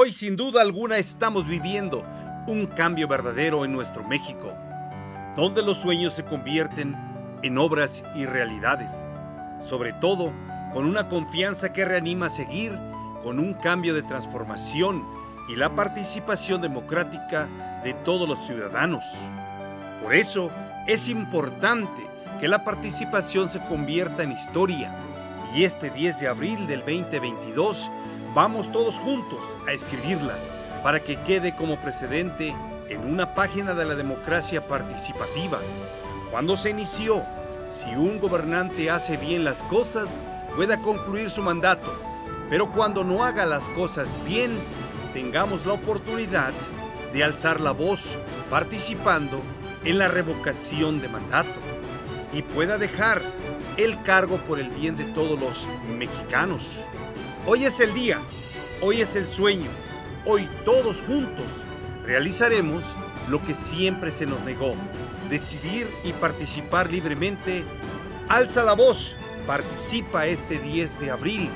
Hoy sin duda alguna estamos viviendo un cambio verdadero en nuestro México, donde los sueños se convierten en obras y realidades, sobre todo con una confianza que reanima a seguir con un cambio de transformación y la participación democrática de todos los ciudadanos. Por eso es importante que la participación se convierta en historia y este 10 de abril del 2022 vamos todos juntos a escribirla para que quede como precedente en una página de la democracia participativa. Cuando se inició, si un gobernante hace bien las cosas, pueda concluir su mandato, pero cuando no haga las cosas bien, tengamos la oportunidad de alzar la voz participando en la revocación de mandato y pueda dejar el cargo por el bien de todos los mexicanos. Hoy es el día, hoy es el sueño, hoy todos juntos realizaremos lo que siempre se nos negó, decidir y participar libremente. Alza la voz, participa este 10 de abril